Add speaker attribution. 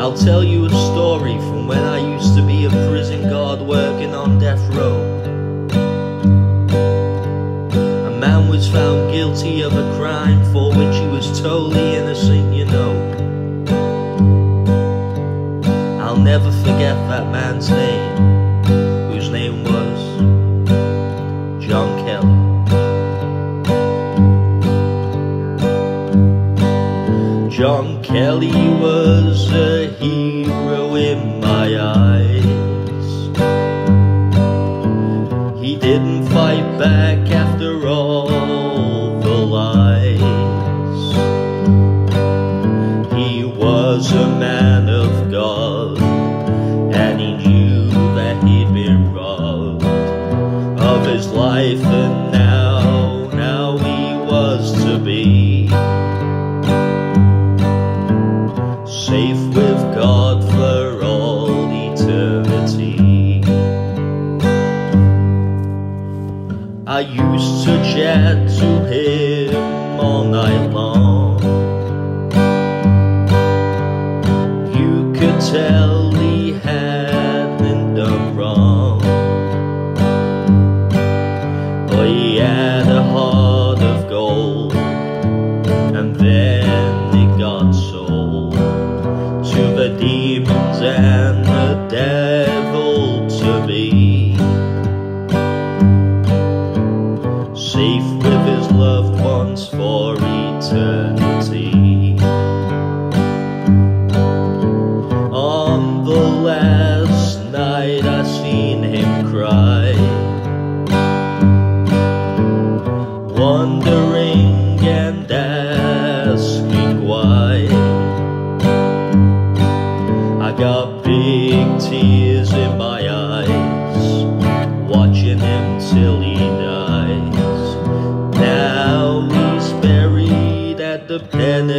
Speaker 1: I'll tell you a story from when I used to be a prison guard working on death row. A man was found guilty of a crime for which he was totally innocent, you know. I'll never forget that man's name, John Kellie was a hero in my eyes. He didn't fight back after all the lies. He was a man of God, and he knew that he'd been robbed of his life, and now, now he was to be with God for all eternity. I used to chat to him all night long. You could tell wondering and asking why. I got big tears in my eyes watching him till he dies now he's buried at the penitentiary